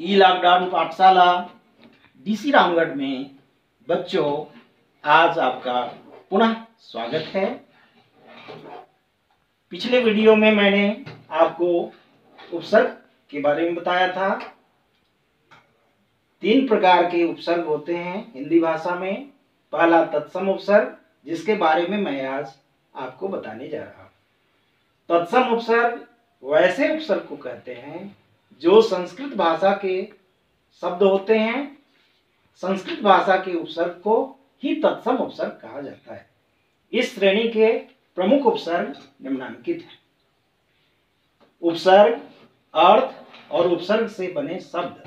ई lockdown पाठशाला DC Ramgarh में बच्चों, आज आपका पुनः स्वागत है। पिछले वीडियो में मैंने आपको उपसर्ग के बारे में बताया था। तीन प्रकार के उपसर्ग होते हैं हिंदी भाषा में। पहला तत्सम उपसर्ग, जिसके बारे में मैं आज आपको बताने जा रहा हूँ। तत्सम उपसर्ग वैसे उपसर्ग को कहते हैं जो संस्कृत भाषा के शब्द होते हैं संस्कृत भाषा के उपसर्ग को ही तत्सम उपसर्ग कहा जाता है। इस श्रेणी के प्रमुख उपसर्ग निम्नलिखित है। उपसर्ग अर्थ और उपसर्ग से बने शब्द।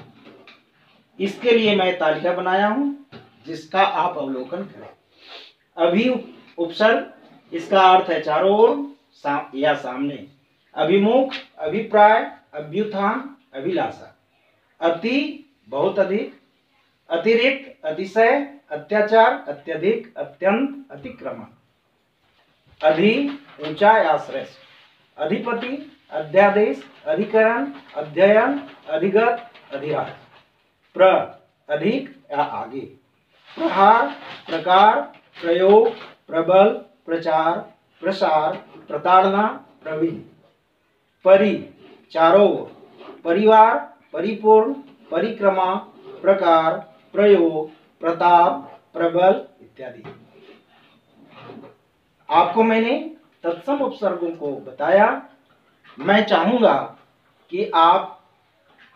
इसके लिए मैं तालिका बनाया हूँ जिसका आप अवलोकन करें। अभी उपसर्ग इसका अर्थ है चारों ओर सा, या सामने। अभिमुख अभिप्राय अभ्युत्थान अभिलाषा। अति, बहुत अधिक, अतिरिक्त, अतिशय, अत्याचार, अत्यधिक, अत्यंत, अतिक्रमण। अधि ऊँचा या श्रेष्ठ अधिपति, अध्यादेश, अधिकरण, अध्ययन, अधिगत, अधिराज। प्र, अधिक या आगे। प्रहार, प्रकार, प्रयोग, प्रबल, प्रचार, प्रसार, प्रताड़ना, प्रवीण। परि चारों ओर परिवार, परिपूर्ण, परिक्रमा, प्रकार, प्रयोग, प्रताप, प्रबल इत्यादि। आपको मैंने तत्सम उपसर्गों को बताया। मैं चाहूँगा कि आप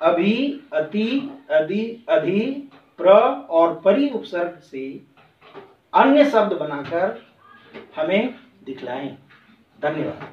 अभी अति, अधि अधि, प्र और परि उपसर्ग से अन्य शब्द बनाकर हमें दिखलाएँ। धन्यवाद।